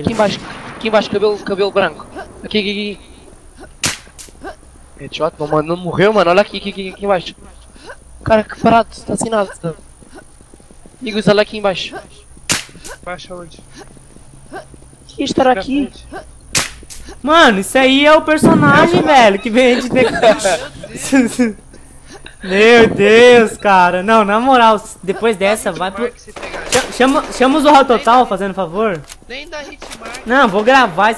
Aqui embaixo, aqui embaixo, cabelo, cabelo branco. Aqui, aqui, aqui. Headshot, não, mano, não morreu, mano. Olha aqui, aqui, aqui, aqui embaixo. Cara, que parado, está sem nada. Amigos, olha aqui embaixo. Baixa onde? Que estar aqui? Mano, isso aí é o personagem, velho, que vem de... Meu Deus, cara. Não, na moral, depois dessa, vai pro... Chama, chama os Zorra Total, fazendo favor. Nem dá hit mark. Não, vou gravar isso